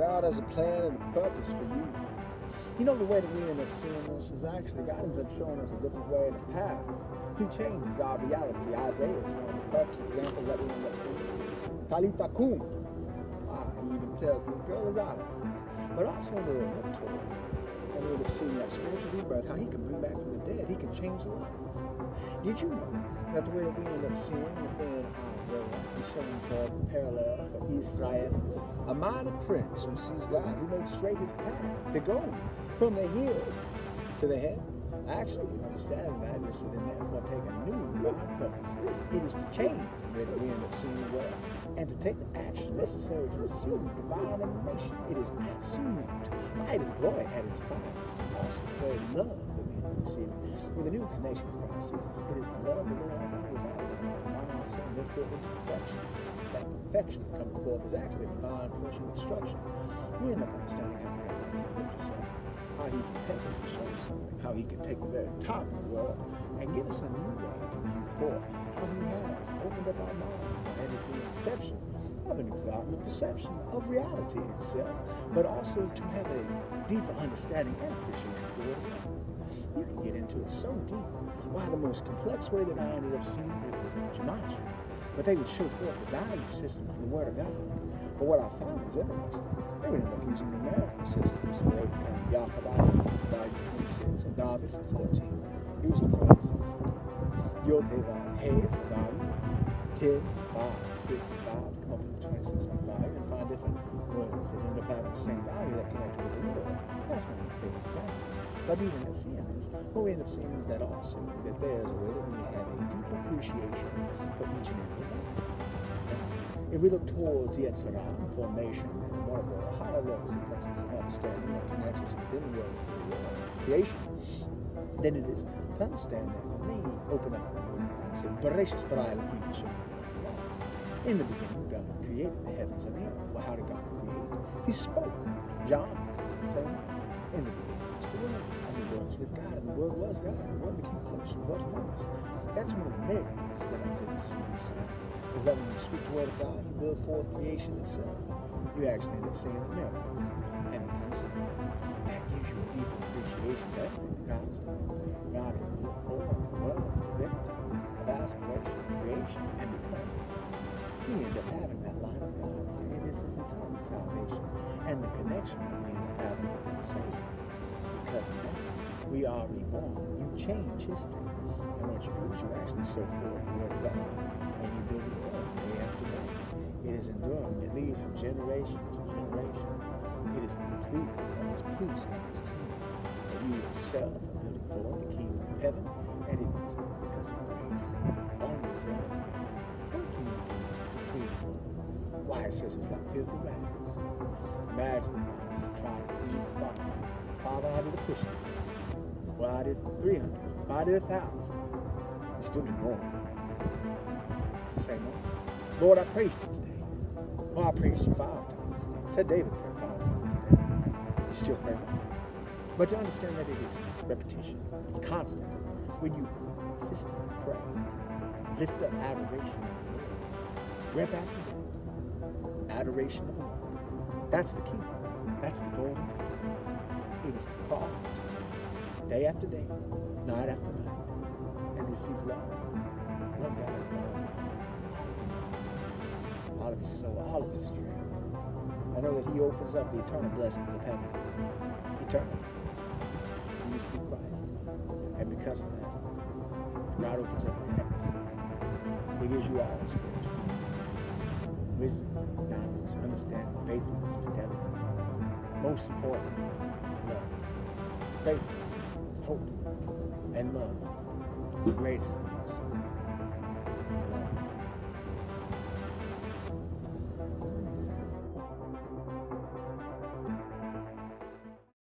God has a plan and a purpose for you. You know, the way that we end up seeing this is actually God ends up showing us a different way in the path. He changes our reality. Isaiah is one of the perfect examples that we end up seeing. Talita kum. Ah, he even tells this girl to rise. But also look towards it, and we up seeing that spiritual rebirth, how he can bring back from the dead. He can change the life. Did you know that the way that we end up seeing within Isaiah is showing forth the uh, parallel for Israel? A mighty prince who sees God, who makes straight his path to go from the hill to the head. Actually, understanding that is to then therefore take a new God purpose. It is to change the way that we end up seeing the world and to take the action necessary to receive divine information. It is absolute. It is glory at its finest. And also very love that we receiving with a new connection with Christ Jesus. It is to love the Lord our God with all our heart, mind, and soul, therefore into perfection. That perfection coming forth is actually a divine portion of instruction. We end up understanding how God can lift us up how he can take us and show us something, how he can take the very top of the world and give us a new way to view forth, how he has opened up our mind and is the inception of a new thought and a perception of reality itself, but also to have a deeper understanding and appreciation of the God. You can get into it so deep. Why the most complex way that I ended up seeing it was in gematria, but they would show forth the value system of the Word of God. But what I found was interesting. They would end up using numerical systems where they would count Yahweh value 26 and David for 14. Using, for instance, the Yod Hey for value of 10, 5, 6, and 5 to come up with the 26 and 5 and find different words that end up having the same value that connect with the Lord. That's one of my favorite examples. But even at CMS, what we end up seeing is that also that there's a way that we have a deep appreciation for each and every one. If we look towards Yetzirah formation and Marlborough, how it looks the principles of understanding that connects us within the world of creation, then it is to understand that when they open up the word God, say, Bereshis bara Elohim Hashem In the beginning, God created the heavens and the earth. Well, how did God create? He spoke. John is the same. In the beginning was the the was with God, and the Word was God. and The Word became flesh and dwelt among us. That's one of the miracles that I was able to see is that when you speak the word of God, you build forth creation itself. You actually end up seeing the miracles. And because of that, that gives you a deeper appreciation of everything that God doing. God has built forth the world of divinity, of aspiration, of creation, and because we end up having that line of God, and this is eternal salvation, and the connection that we end up having within the Savior. Because of that, we are reborn. You change history. And what you do is you actually so forth Word of God and you build it forth day after day. It is enduring. It leads from generation to generation. It is the completeness of His peace and His kingdom that you yourself are building forth the kingdom of heaven, and it is because of grace. Undeserved. What can you do to please Lord? Why it says it's like filthy rags. Imagine I'm trying to please the Father. Father, I did a push Well, I did 300. Well, I did a 1,000. It's still didn't wrong. It's the same one. Lord, I praised you today. Well, I praised you five times. Said David prayed five times today. You still pray more. But to understand that it is repetition, it's constant. When you consistently pray, lift up adoration of the Lord. Rep after rep. Adoration of the Lord. That's the key. That's the golden key. It is to call day after day, night after night, and receive love. Love God with all of your all of his soul, all of his strength. I know that he opens up the eternal blessings of heaven. Eternal. You receive Christ. And because of that, God opens up the heavens. He gives you all spiritual wisdom, knowledge, understanding, faithfulness, fidelity. Most importantly, love. Faith, hope, and love. The greatest of these.